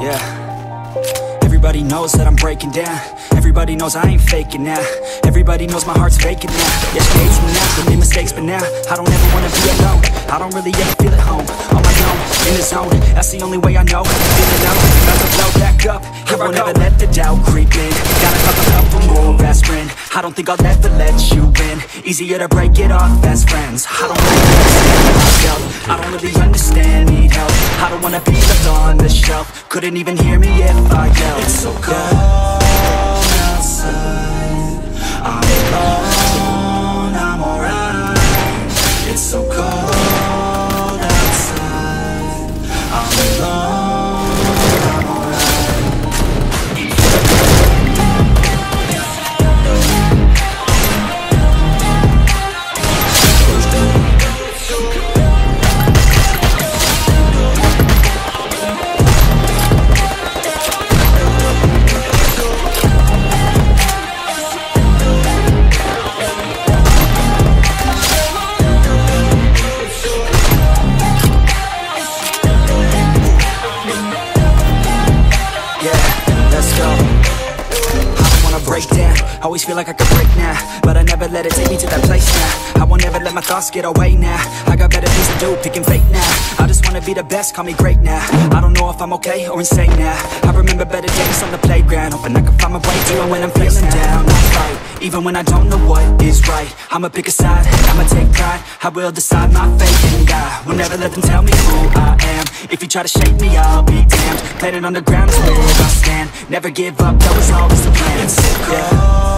Yeah. Everybody knows that I'm breaking down. Everybody knows I ain't faking now. Everybody knows my heart's vacant now. Yeah, she hates me now, but made mistakes But now, I don't ever wanna be alone. I don't really ever feel at home. On my own, in the zone. That's the only way I know. Feeling low, about to blow back up. Here I won't ever let the doubt creep in. Got a couple, couple more aspirin. I don't think I'll ever let you in Easier to break it off best friends. I don't really understand myself. I don't really understand, need help. I don't wanna be left on the shelf Couldn't even hear me if I yelled I don't wanna break down. Always feel like I could break now, but I never let it take me to that place now. I won't ever let my thoughts get away now. I got better things to do, picking fate now. I just wanna be the best, call me great now. I don't know if I'm okay or insane now. I remember better days on the playground, hoping I can find my way even when I'm feeling down. I fight, even when I don't know what is right. I'ma pick a side, I'ma take pride. I will decide my fate, and I will never let them tell me who I am. If you try to shake me, I'll be damned. Planet on the ground is where I stand. Never give up, that was always the plan. It's